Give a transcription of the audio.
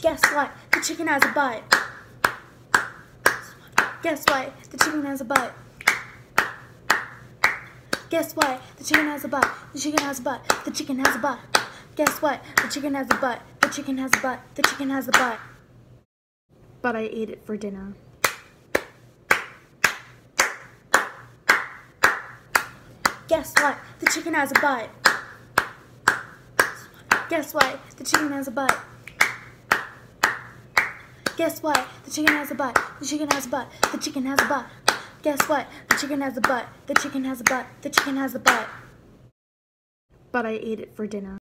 Guess what? The chicken has a butt. Guess what? The chicken has a butt. Guess what? The chicken has a butt. The chicken has a butt. The chicken has a butt. Guess what? The chicken has a butt. The chicken has a butt. The chicken has a butt. But I ate it for dinner. Guess what? The chicken has a butt. Guess what? The chicken has a butt. Guess what? The chicken has a butt. The chicken has a butt. The chicken has a butt. Guess what? The chicken has a butt. The chicken has a butt. The chicken has a butt. But I ate it for dinner.